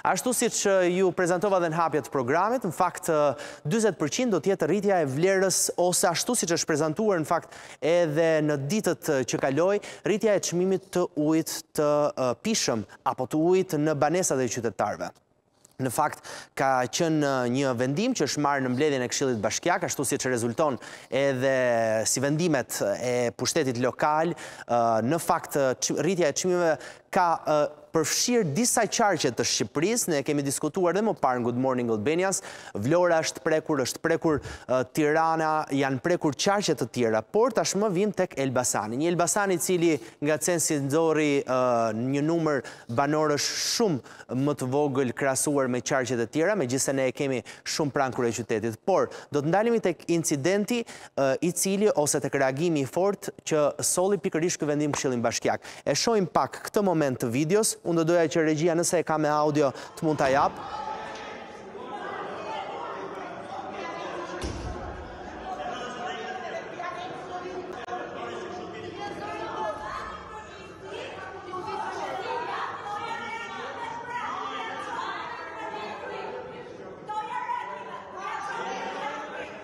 Ashtu siç ju prezantova dhe në hapje të programit, në fakt dyzet për qind do të jetë rritja e vlerës ose ashtu siç është prezantuar në fakt edhe në ditët që kaluan, rritja e çmimit të ujit të pijshëm apo të ujit në banesat e qytetarëve. Në fakt, ka qenë një vendim që është marrë në mbledhjen e Këshillit Bashkiak, ashtu siç rezulton edhe si vendimet e pushtetit lokal, në fakt rritja e çmimeve ka përfshirë disa qarqe të Shqipërisë, ne e kemi diskutuar dhe më parë në Good Morning Albanians, Vlora është prekur, është prekur Tirana, janë prekur qarqe të tjera, por tashmë vim tek Elbasani. Një Elbasan i cili nga censi nxori një numër banorësh shumë më të vogël krahasuar me qarqet e tjera, megjithëse ne e kemi shumë pranë kryeqytetit. Por, do të ndalemi tek incidenti i cili ose tek reagimi i fortë që solli pikërisht ky vendim në Këshillin Bashkiak. E shohim pak këtë moment të videos, unë do doja që regjia nëse e ka me audio të mund ta japë.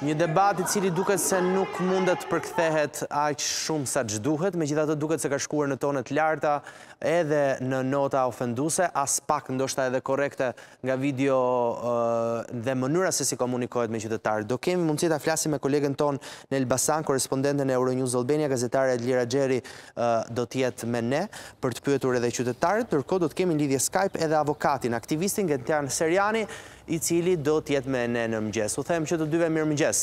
Një debat i cili duket se nuk mundet të përkthehet aq shumë sa ç'duhet, megjithatë duket se ka shkuar në tone të larta edhe në nota ofenduse, aspak ndoshta edhe korrekte nga videoja dhe mënyra se si komunikohet me qytetarët. Do kemi mundësi ta flasim me kolegen tonë në Elbasan, korrespondenten e Euronews Albania, gazetarja Edlira Xherri do të jetë me ne për të pyetur edhe qytetarët. Ndërkohë do të kemi në lidhje Skype edhe avokatin, aktivistin Gentian Sejrani, i cili do të jetë me ne në mëngjes. U them që të dyve mirëmëngjes.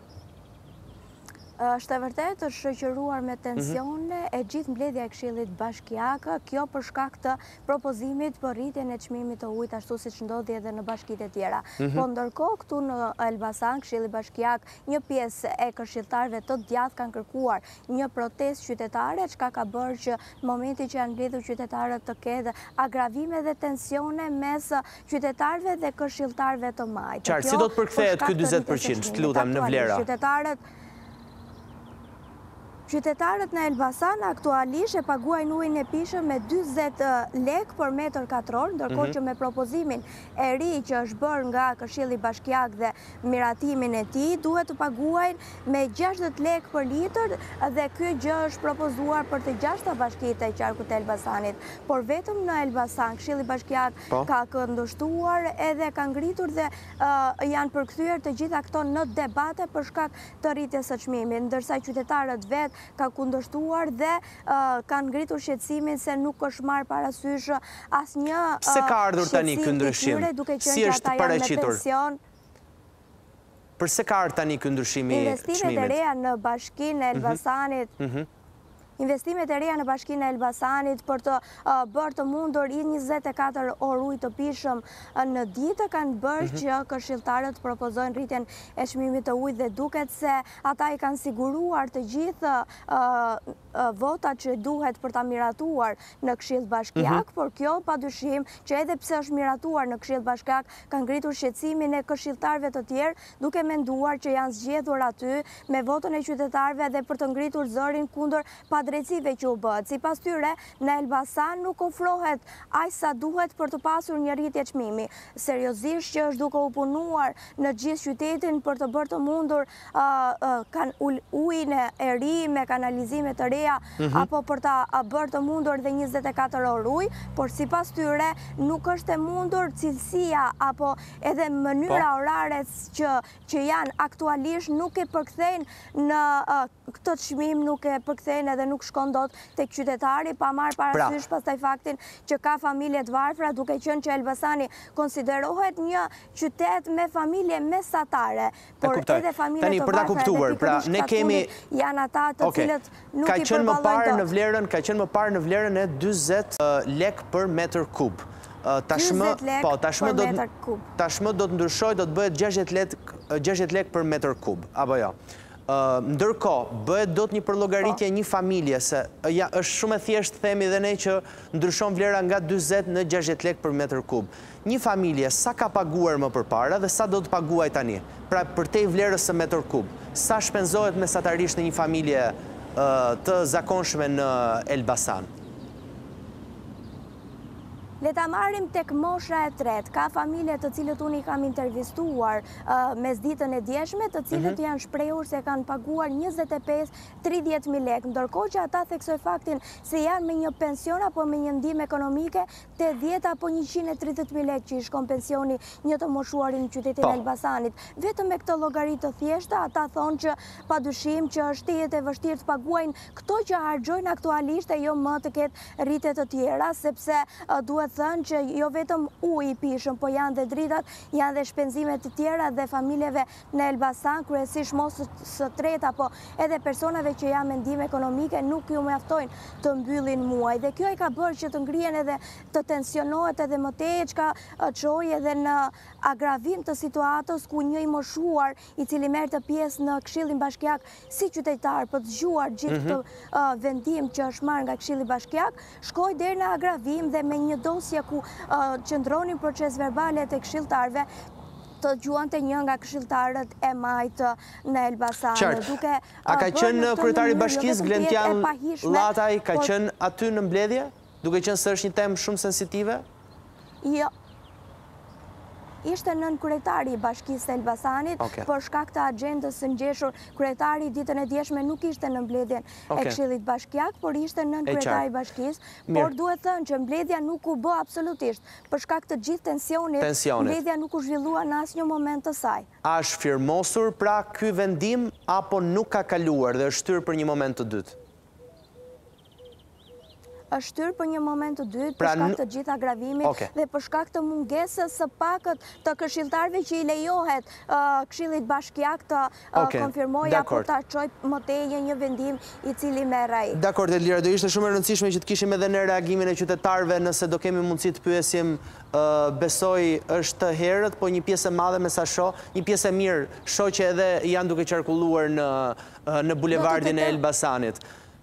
Është e vërtetë, është shoqëruar me tensione e gjithë mbledhja e Këshillit Bashkiak, kjo për shkak të propozimit për rritjen e çmimit të ujit, ashtu siç ndodhi edhe në bashkitë e tjera. Mhm. Po ndërkohë këtu në Elbasan, Këshilli Bashkiak, një pjesë e këshilltarëve të djathtë kanë kërkuar një protestë qytetare, çka ka bërë që në momentin që janë mbledhur qytetarët të ketë agravime dhe tensione mes qytetarëve dhe këshilltarëve të majtë. Qartë, si do të përkthehet ky dyzet për qind, të lutem, në vlera? Qytetarët në Elbasan aktualisht e paguajnë ujin e pijshëm me dyzet lekë për metër katror, ndërkohë që me propozimin e ri që është bërë nga Këshilli Bashkiak dhe miratimin e tij, duhet të paguajnë me gjashtëdhjetë lekë për litër dhe kjo gjë është propozuar për të gjashta bashkitë e qarkut të Elbasanit. Por vetëm në Elbasan, Këshilli Bashkiak ka kundërshtuar edhe ka ngritur dhe janë përkthyer të gjitha këto në debate për shkak të rritjes së çmimit, ndërsa qytetarët vetë ka kundërshtuar dhe kanë ngritur shqetësimin se nuk është marrë parasysh asnjë shqetësim i tyre duke qenë që ata janë me pension. Përse ka ardhur tani ky ndryshim i çmimit? Investimet e reja në Bashkinë e Elbasanit. Investimet e reja në bashkinë e Elbasanit për të bërë të mundur 24 orë ujë të pijshëm në ditë kanë bërë mhm. që këshilltarët propozojnë rritjen e çmimit të ujit dhe duket se ata i kanë siguruar të gjithë votat që duhet për ta miratuar në Këshill Bashkiak, mhm. por kjo padyshim që edhe pse është miratuar në Këshill Bashkiak kanë ngritur shqetësimin e këshilltarëve të tjerë duke menduar që janë zgjedhur aty me votën e qytetarëve dhe për të ngritur zërin kundër padrejtësive që u bëhet. Sipas tyre, në Elbasan nuk ofrohet aq sa duhet për të pasur një rritje çmimi. Sigurisht që është duke u punuar në gjithë qytetin për të bërë të mundur ujin e ri me kanalizime të reja mhm. apo për ta bërë të mundur edhe 24 orë ujë, por sipas tyre nuk është e mundur cilësia apo edhe mënyra po. oraret që janë aktualisht nuk e përkthejnë në këtë çmim nuk e përkthejnë edhe nuk shkon dot te qytetari pa marrë pra. parasysh pastaj faktin që ka familje të varfra duke qenë që Elbasani konsiderohet një qytet me familje mesatare Por edhe familje të varfra edhe pikërisht pra, ne kemi janë ata të cilët nuk i përballojnë në vlerën, ka qenë më parë në vlerën e 40 lek për metër kub. Tashmë, po, tashmë do të tashmë do të ndryshojë, do të bëhet 60 lek 60 lek për metër kub, apo jo. Ndërkohë, bëhet dot një përllogaritje një familje se është shumë e thjeshtë themi dhe ne që ndryshon vlera nga 40 në 60 lek për metër kub. Një familje sa ka paguar më përpara dhe sa do të paguajë tani? Pra përtej vlerës së metër kub, sa shpenzohet mesatarisht në një familje të zakonshme në Elbasan? Le ta marrim tek mosha e tretë, ka familje të cilët unë i kam intervistuar mesditën e djeshme, të cilët janë shprehur se kanë paguar njëzet e pesë, tridhjetë mijë lekë, ndërkohë që ata theksojnë faktin se janë me një pension apo me një ndihmë ekonomike, Tetëdhjetë apo njëqind e tridhjetë mijë lekë që i shkon pensioni një të moshuari në qytetin e Elbasanit. Vetëm me këtë llogari të thjeshtë, ata thonë që padyshim që është tejet e vështirë të paguajnë këto që harxhojnë aktualisht e jo më të ketë rritje të tjera, sepse duhet thënë që jo vetëm uji i pijshëm, po janë dhe dritat, janë dhe shpenzime të tjera dhe familjeve në Elbasan, kryesisht moshës së tretë apo edhe personave që janë me ndihmë ekonomike, nuk ju mjaftojnë të mbyllin muajin. Dhe kjo i ka bërë që të ngrihen edhe të tensionohet edhe më tej, çka çoi edhe në agravim të situatës, ku një i moshuar, i cili merrte pjesë në këshillin bashkiak, si qytetar, për të dëgjuar gjithë këtë vendim që është marrë nga këshilli bashkiak, shkoi deri në agravim dhe me një dosje ku qëndronin procesverbalet e këshilltarëve, të gjuante një nga këshilltarët e majtë në Elbasan. Qartë, a ka qenë kryetari i bashkisë Gledian Llatja, ka qenë aty në mbledhje, duke qenë se është një temë shumë sensitive? Jo, ishte nënkryetari i bashkisë së Elbasanit, për shkak të axhendës së ngjeshur, kryetari ditën e djeshme nuk ishte në mbledhjen e këshillit bashkiak, por ishte nënkryetari i bashkisë, por duhet thënë që mbledhja nuk u bë absolutisht, Për shkak të gjithë tensionit, mbledhja nuk u zhvillua në asnjë moment të saj. A është firmosur pra ky vendim apo nuk ka kaluar dhe është shtyrë për një moment të dytë? Është shtyrë për një moment të dytë, pra për shkak të gjithë agravimit dhe për shkak të mungesës së pakët të këshilltarëve që i lejohet Këshillit Bashkiak të konfirmojë apo ta çojë më tej një një vendim i cili merret. Dakord, Edlira, do ishte shumë e rëndësishme që të kishim edhe ne reagimin e qytetarëve nëse do kemi mundësi të pyesim besoj është tepër herët, po një pjesë e madhe me sa shoh, një pjesë e mirë, shoh që edhe janë duke qarkulluar në bulevardin e Elbasanit.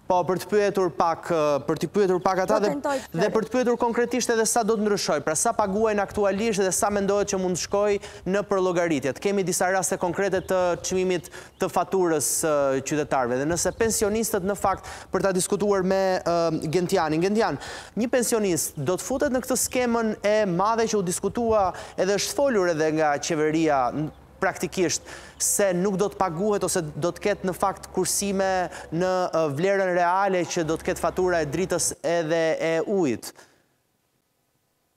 Po, për të pyetur pak, për t'i pyetur pak ata dhe, dhe për të pyetur konkretisht edhe sa do të ndryshojë, pra sa paguajnë aktualisht dhe sa mendohet që mund të shkojë në përllogaritje, të kemi disa raste konkrete të çmimit të faturës së qytetarëve dhe nëse pensionistët në fakt për ta diskutuar me uh, Gentianin. Gentian, një pensionist do të futet në këtë skemën e madhe që u diskutua edhe është folur edhe nga qeveria praktikisht se nuk do të paguhet ose do të ketë në fakt kursime në vlerën reale që do të ketë fatura e dritës edhe e ujit.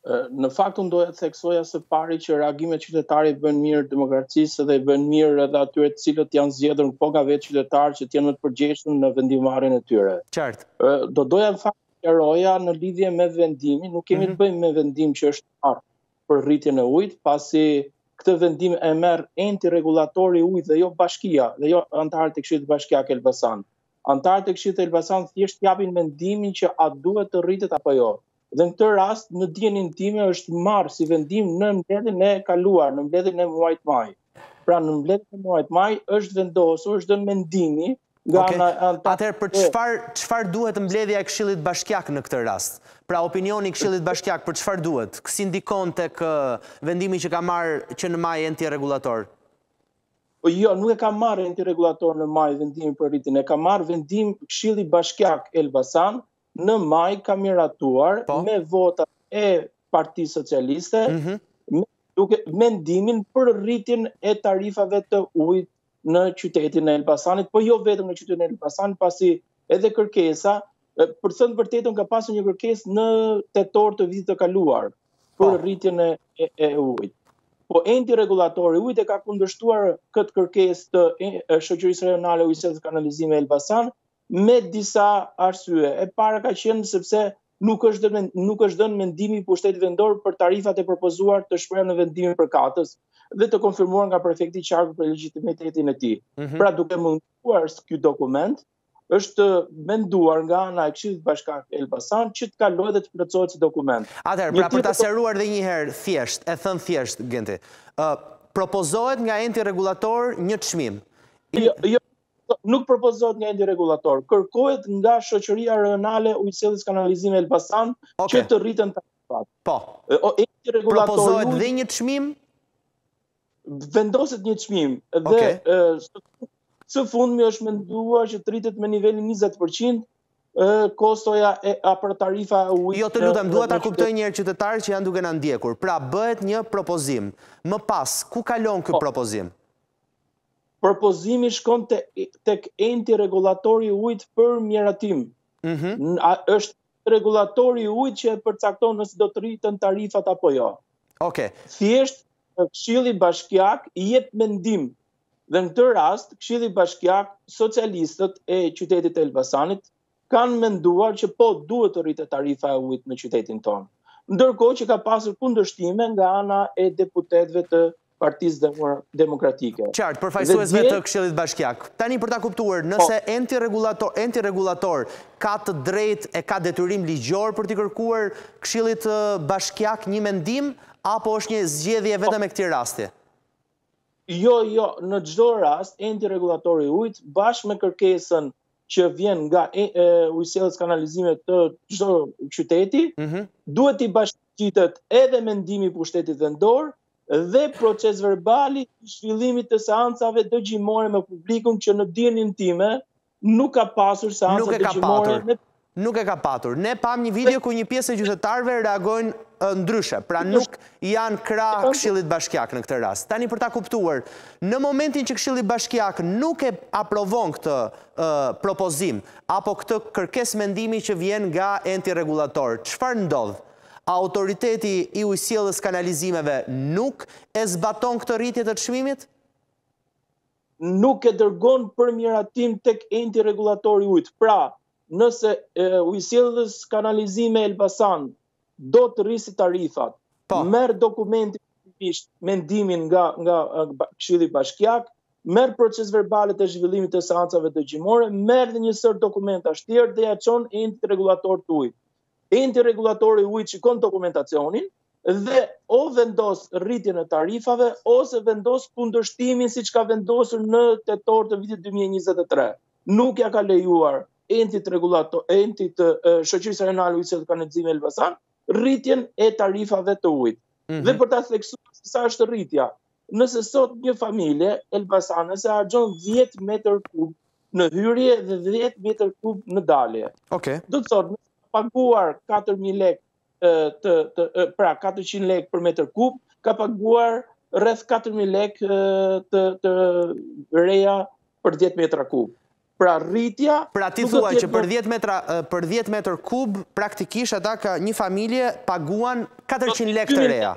Në fakt unë doja të theksoja së pari që reagimet qytetare i bëjnë mirë demokracisë dhe i bëjnë mirë edhe atyre të cilët janë zgjedhur po nga vetë qytetarët që të jenë më të përgjegjshëm në vendimmarrjen e tyre. Qartë. Do doja në fakt të sqaroja në lidhje me vendimin, nuk kemi të bëjmë me vendim që është marrë për rritjen e ujit, pasi këtë vendim e merr enti rregullator i ujit dhe jo bashkia, dhe jo anëtarët e Këshillit Bashkiak Elbasan. Anëtarët e Këshillit Elbasan thjesht japin mendimin që a duhet të rritet apo jo. Dhe në këtë rast, në dijenin time është marrë si vendim në mbledhjen e kaluar, në mbledhjen e muajit maj. Pra në mbledhjen e muajit maj është vendosur, është dhënë mendimi nga okay. anëtarët. Atëherë për çfarë çfarë duhet mbledhja e Këshillit Bashkiak në këtë rast? Pra opinioni i Këshillit Bashkiak për çfarë duhet? Si ndikon tek vendimi që ka marrë që në maj enti rregullator? Po jo, nuk e ka marrë enti rregullator në maj vendimin për rritjen, e ka marrë vendim Këshilli Bashkiak Elbasan, në maj ka miratuar po. me votat e Partisë Socialiste mhm. duke mendimin për rritjen e tarifave të ujit në qytetin e Elbasanit, po jo vetëm në qytetin e Elbasanit, pasi edhe kërkesa, për të thënë të vërtetën ka pasur një kërkesë në tetor të vitit të kaluar për po. rritjen e, e, e ujit. Po enti rregullator i ujit e ka kundërshtuar këtë kërkesë të shoqërisë rajonale ujësjellës kanalizime Elbasan, me disa arsye. E para ka qenë sepse nuk është dhë nuk është dhënë mendimi i pushtetit vendor për tarifat e propozuar të shprehur në vendimin përkatës dhe të konfirmuar nga prefekti i Qarkut për legjitimitetin e tij. Mm -hmm. Pra duke munguar ky dokument, është menduar nga ana e Këshillit Bashkiak Elbasan që të kalojë dhe të plotësohet si dokument. Atëherë, pra për ta sqaruar edhe një herë thjesht, e thënë thjesht Genti. Ë uh, propozohet nga enti rregullator një çmim. Jo, jo, Nuk propozohet nga enti rregullator, kërkohet nga shoqëria rajonale ujësjellës kanalizime Elbasan që të rriten tarifat. Po. Enti rregullator propozohet dhe një çmim vendoset një çmim dhe së fundmi është menduar që të rritet me nivelin 20% kostoja e apo tarifa e ujit. Jo të lutem, duhet ta kuptojnë një herë qytetarët që janë duke na ndjekur. Pra bëhet një propozim. Më pas, ku kalon ky po. propozim? propozimi shkon te tek enti rregullator i ujit për miratim. Ëh. Mm -hmm. Është rregullatori i ujit që e përcakton nëse do të rriten tarifat apo jo. Okej. Okay. Thjesht Këshilli Bashkiak jep mendim. Dhe në këtë rast Këshilli Bashkiak socialistët e qytetit të Elbasanit kanë menduar që po duhet të rritet tarifa e ujit në qytetin tonë. Ndërkohë që ka pasur kundërshtime nga ana e deputetëve të Partisë Demokratike. Qartë, përfaqësuesve të Këshillit Bashkiak. Tani për ta kuptuar, po. nëse enti rregullator, enti rregullator ka të drejtë e ka detyrim ligjor për t'i kërkuar Këshillit Bashkiak një mendim apo është një zgjedhje po. vetëm e këtij rasti? Jo, jo, në çdo rast enti rregullator i ujit bashkë me kërkesën që vjen nga e, e, ujësjellës kanalizime të çdo qyteti, mm -hmm. duhet t'i bashkëngjitet edhe mendimi i pushtetit vendor dhe proces verbali i zhvillimit të seancave dëgjimore me publikun që në dijenin time nuk ka pasur seanca dëgjimore me Nuk e ka patur. Ne pamë një video ku një pjesë e qytetarëve reagojnë ndryshe. Pra nuk janë krah këshillit bashkiak në këtë rast. Tani për ta kuptuar, në momentin që këshilli bashkiak nuk e aprovon këtë propozim, apo këtë kërkesë mendimi që vjen nga enti rregullator, çfarë ndodh? Autoriteti i ujësjellës kanalizimeve nuk e zbaton këtë rritje të çmimit? Nuk e dërgon për miratim tek enti rregullator i ujit. Pra, nëse ujësjellës kanalizime Elbasan do të rrisi tarifat. Po. Merr dokumentin pikërisht mendimin nga nga Këshilli Bashkiak, merr proces verbalet e zhvillimit të seancave dëgjimore, merr dhe një sërë dokumentash të tjerë dhe ja çon entit rregullator të ujit. Enti rregullator i ujit shikon dokumentacionin dhe o vendos rritjen e tarifave ose vendos kundërshtimin siç ka vendosur në tetor të vitit 2023. Nuk ja ka lejuar entit rregullator, entit të shoqërisë rajonale ujësjellës kanalizime Elbasan, rritjen e tarifave të ujit. Mm -hmm. Dhe për ta theksuar se sa është rritja, nëse sot një familje elbasanase harxhon 10 metër kub në hyrje dhe 10 metër kub në dalje. Okay. Do të thotë, ka paguar 4000 lekë të, të, pra 400 lek për metër kub, ka paguar rreth 4.000 lek të, të reja për 10 metra kub. Pra rritja... Pra ti thua që për 10 metra, për 10 metër kub, praktikisht ata, një familje paguan 400 lek të reja.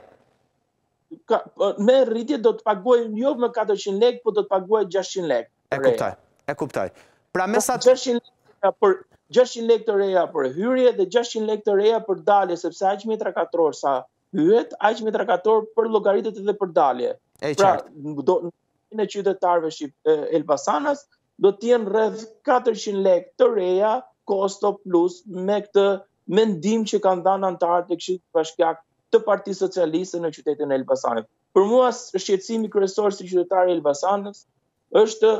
ka, me rritje do të paguaj jo më 400 lekë, po do të paguaj 600 lekë. E kuptoj. E kuptoj. Pra me sa 600 lekë për 600 lekë të reja për hyrje dhe 600 lekë të reja për dalje, sepse aq metra katror sa hyhet, aq metra katror përllogaritet edhe për dalje. E pra, qartë. Pra, qytetarëve elbasanas do të jenë rreth 400 lekë të reja kosto plus me këtë mendim që kanë dhënë anëtarët e Këshillit Bashkiak të Partisë Socialiste në qytetin e Elbasanit. Për mua shqetësimi kryesor si qytetar i Elbasanit është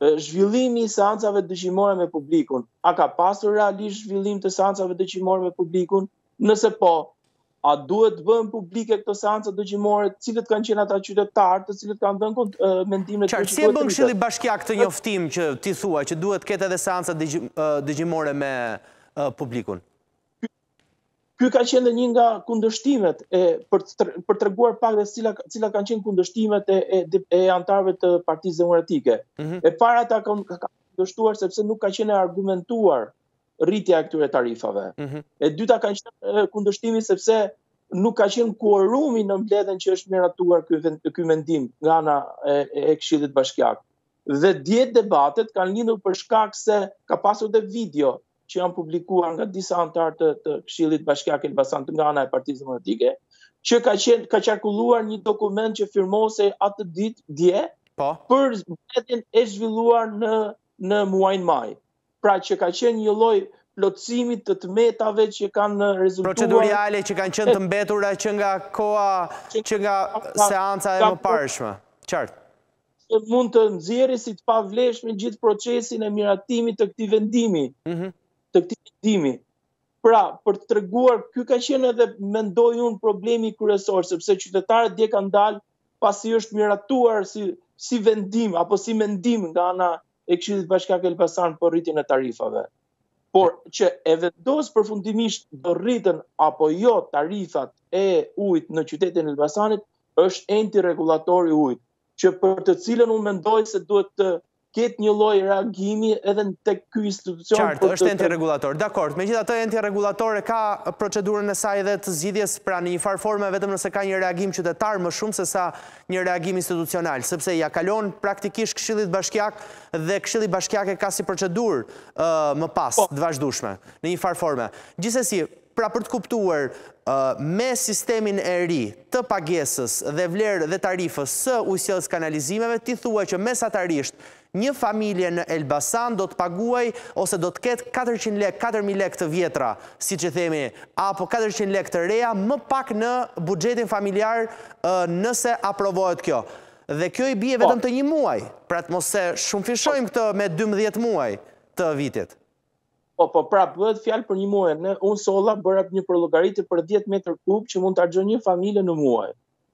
zhvillimi i seancave dëgjimore me publikun. A ka pasur realisht zhvillim të seancave dëgjimore me publikun? Nëse po, A duhet të bëhen publike këto seanca dëgjimore, cilët kanë qenë ata qytetarë, të cilët kanë dhënë mendimet e... si e bën Këshilli Bashkiak këtë njoftim që ti thua që duhet të ketë edhe seanca dëgjimore me publikun? Ky ka qenë dhe një nga kundërshtimet e për të treguar pak dhe cila cila kanë qenë kundërshtimet e e anëtarëve të Partisë Demokratike. Mhm. E para ata kanë kundërshtuar sepse nuk ka qenë argumentuar rritja e këtyre tarifave. Mhm. E dyta ka qenë kundërshtimi sepse nuk ka qenë kuorumi në mbledhjen që është miratuar ky ky vendim nga ana e, e Këshillit Bashkiak. Dhe dje debatet kanë lindur për shkak se ka pasur dhe video që janë publikuar nga disa anëtarë të, të Këshillit Bashkiak Elbasan të nga ana e Partisë Demokratike, që ka qenë ka qarkulluar një dokument që firmosej atë ditë dje po. për mbledhjen e zhvilluar në në muajin maj. pra që ka qenë një lloj plotësimi të të metave që kanë rezultuar... Procedurale që kanë qenë të mbetura që nga koha, që nga seanca e mëparshme. Qartë. Që mund të nxjerrë si të pavlefshme gjithë procesin e miratimit të këtij vendimi. Mhm. Të këtij vendimi. Pra, për të treguar, ky ka qenë edhe mendoj unë problemi kryesor, sepse qytetarët dje kanë dalë pasi është miratuar si vendim, apo si mendim nga ana e Këshillit Bashkiak Elbasan për rritjen e tarifave, por që e vendos përfundimisht do rriten apo jo tarifat e ujit në qytetin e Elbasanit, është Enti Rregullator i Ujit, që për të cilën unë mendoj se duhet të ketë një lloj reagimi edhe në tek ky institucion. Qartë, është Enti Rregullator. Dakord, megjithatë Enti Rregullator e ka procedurën e saj dhe të zgjidhjes pra në njëfarë forme vetëm nëse ka një reagim qytetar më shumë sesa një reagim institucional, sepse ia kalon praktikisht Këshillit Bashkiak dhe Këshilli Bashkiak e ka si procedurë më pas po. të vazhdueshme në njëfarë forme. Gjithsesi, pra për të kuptuar me sistemin e ri të pagesës dhe vlerë dhe tarifës së ujësjellës kanalizimeve, ti thua që mesatarisht Një familje në Elbasan do të paguajë ose do të ketë katërqind lekë, katër mijë lekë të vjetra, siç i themi, apo katërqind lekë të reja më pak në buxhetin familjar nëse aprovohet kjo. Dhe kjo i bie vetëm të një muaji, pra të mos e shumëfishojmë këtë me dymbëdhjetë muaj të vitit. Po, po, pra bëhet fjalë për një muaj. Unë solla, bëra një përllogaritje për dhjetë metër kub që mund të harxhojë një familje në muaj.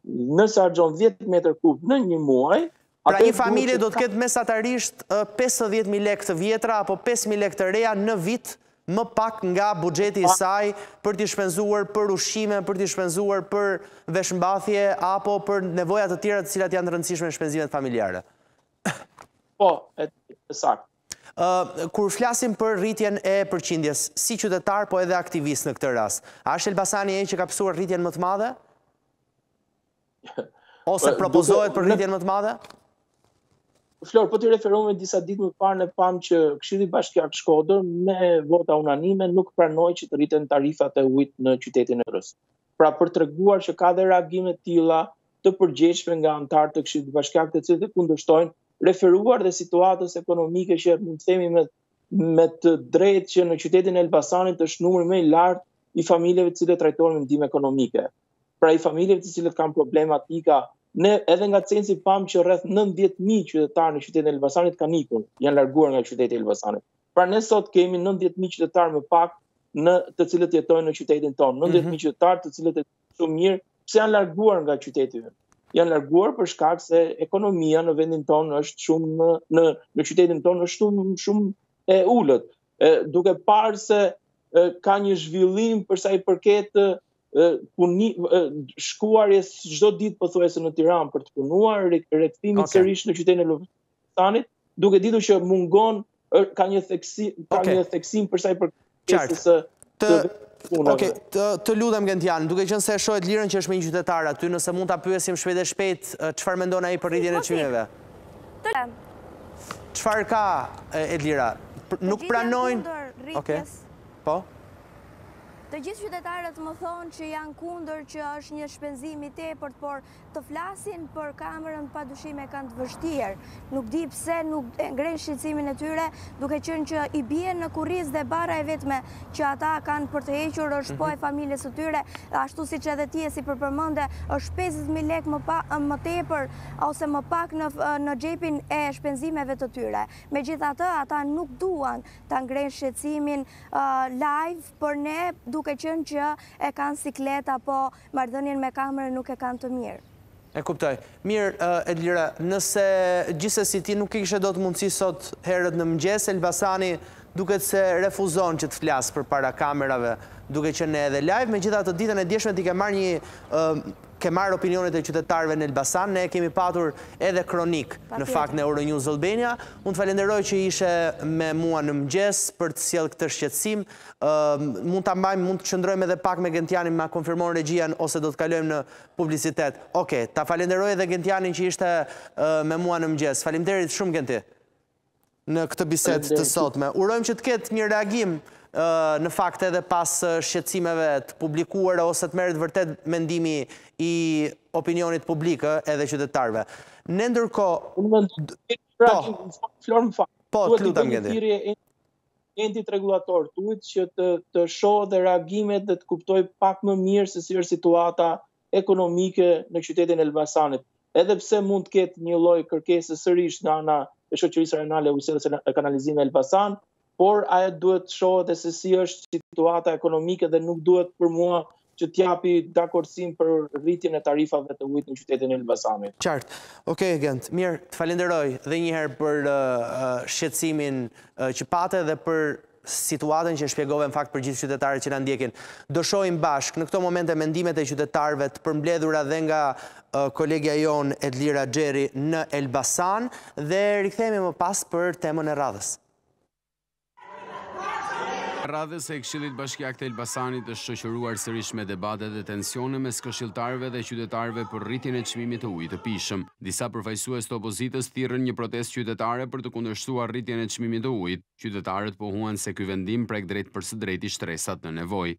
Nëse harxhon 10 metër kub në një muaj, Pra një familje do të ketë mesatarisht 50.000 lekë të vjetra apo 5.000 lekë të reja në vit më pak nga buxheti i saj për t'i shpenzuar për ushqime, për t'i shpenzuar për veshmbathje apo për nevoja të tjera të cilat janë të rëndësishme në shpenzimet familjare. Po, e saktë. Kur flasim për rritjen e përqindjes, si qytetar po edhe aktivist në këtë rast, a është Elbasani ai që ka pësuar rritjen më të madhe? Ose propozohet për rritjen më të madhe? Flori, po t'i referohemi disa ditë më parë ne pamë që Këshilli Bashkiak Shkodër me vota unanime nuk pranoi që të rriten tarifat e ujit në qytetin e rësë. pra për treguar që ka dhe reagime të tilla të përgjegjshme nga anëtarë të Këshillit Bashkiak të cilët e kundërshtojnë, referuar dhe situatës ekonomike që mund të themi me me të drejtë që në qytetin e Elbasanit është numri më i lartë i familjeve të cilët trajtohen me ndihmë ekonomike. Pra i familjeve të cilët kanë problematika, ne edhe nga censi pamë që rreth 90.000 qytetarë në qytetin e Elbasanit kanë ikur, janë larguar nga qyteti i Elbasanit. Pra ne sot kemi 90.000 qytetarë më pak në të cilët jetojnë në qytetin tonë. 90.000 mhm. qytetarë të cilët e dimë shumë mirë, pse janë larguar nga qyteti ynë? Janë larguar për shkak se ekonomia në vendin tonë është shumë në në qytetin tonë është shumë shumë e ulët. E, duke parë se e, ka një zhvillim për sa i përket punës, shkuarjes çdo ditë pothuajse në Tiranë për të punuar, rikthimit okay. sërish në qytetin e Luftë. Thanit, duke ditur që mungon ka një theksim, ka okay. një theksim për sa i përket së të Okej, të, të lutem Gentian, duke qenë se e shoh Edlirën që është me një qytetar aty, nëse mund ta pyesim shpejt e shpejt çfarë mendon ai për rritjen e çmimeve. Të lem. Çfarë ka Edlira? Nuk pranojnë. Okej. Po. Të gjithë qytetarët më thonë që janë kundër që është një shpenzim i tepërt, por Të flasin për kamerën padyshim e kanë të vështirë. Nuk di pse nuk e ngrenë shqetësimin e tyre, duke qenë që i bie në kurriz dhe barra e vetme që ata kanë për të hequr është po e familjes së tyre, ashtu siç edhe ti e sipërpërmende, është pesëdhjetë mijë lekë më pa më tepër ose më pak në në xhepin e shpenzimeve të tyre. Megjithatë, ata nuk duan ta ngrenë shqetësimin live për ne, duke qenë që e kanë siklet apo Marrëdhënien me kamerën nuk e kanë të mirë. E kuptoj. Mirë, Edlira, nëse gjithsesi ti nuk kishe dot mundësi sot herët në mëngjes, Elbasani duket se refuzon që të flasë përpara kamerave, duke qenë edhe live, megjithatë ditën e djeshme ti ke marrë një ke marrë opinionet e qytetarëve në Elbasan, ne e kemi patur edhe kronikë në fakt në Euronews Albania. Unë të falenderoj që ishe me mua në mëngjes për të sjellë këtë shqetësim. Mund ta mbajmë, mund të qëndrojmë edhe pak me Gentianin, ma konfirmon regjia ose do të kalojmë në publicitet. Oke, ta falenderoj edhe Gentianin që ishte me mua në mëgjes. Faleminderit shumë Genti në këtë bisedë të sotme. Urojmë që të ketë një reagim në fakt edhe pas shqetësimeve të publikuara ose të merret vërtet mendimi i opinionit publik edhe qytetarëve. Ne ndërkohë... Unë mendoj... Po, po, të lutam, Genti. entit rregullator të ujit që të, të shohë dhe reagimet dhe të kuptojë pak më mirë se si është situata ekonomike në qytetin e Elbasanit. Edhe pse mund të ketë një lloj kërkese sërish nga ana e shoqërisë rajonale Ujësjellës Kanalizime Elbasan, por ajo duhet të shohë dhe se si është situata ekonomike dhe nuk duhet për mua që t'japi dakordësinë për rritjen e tarifave të ujit në qytetin e Elbasanit. Qartë. Okej, Gent. Mirë, të falenderoj dhe një herë për shqetësimin që pate dhe për situatën që e shpjegove në fakt për gjithë qytetarët që na ndjekin. Do shohim bashkë në këto momente mendimet e qytetarëve të përmbledhura dhe nga kolegja jonë Edlira Xheri në Elbasan dhe rikthehemi më pas për temën e radhës. Radhës e Këshillit Bashkiak të Elbasanit është shoqëruar sërish me debate dhe tensione mes këshilltarëve dhe qytetarëve për rritjen e çmimit të ujit të pijshëm. Disa përfaqësues të opozitës thirrën një protestë qytetare për të kundërshtuar rritjen e çmimit të ujit. Qytetarët pohuan se ky vendim prek drejtpërsëdrejti shtresat në nevojë.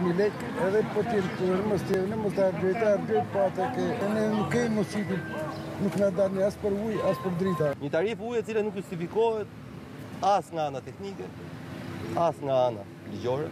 Një lek edhe po të jetë e rëndë, se te ne me të ardhurat, ardhurat pa të ke. E ne nuk e më sipi, nuk na dalin as për ujë, as për drita. Një tarifë uji e cila nuk justifikohet as nga ana teknike, as nga ana ligjore,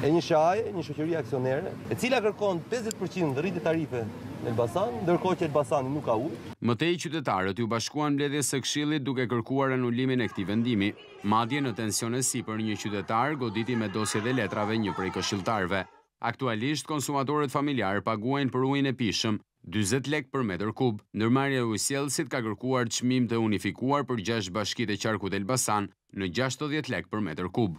e një SHA-je, një shoqërie aksionere, e cila kërkon 50% rritje tarife në Elbasan, ndërkohë që Elbasani nuk ka ujë. Më tej qytetarët iu bashkuan mbledhjes së këshillit duke kërkuar anulimin e këtij vendimi. Madje në tension e sipër një qytetar goditi me dosjet e letrave një prej këshilltarëve. Aktualisht konsumatorët familjarë paguajnë për ujin e pijshëm dyzet lekë për metër kub. Ndërmarrja e ujësjellësit ka kërkuar çmim të unifikuar për gjashtë bashkitë e qarkut Elbasan në gjashtëdhjetë lekë për metër kub.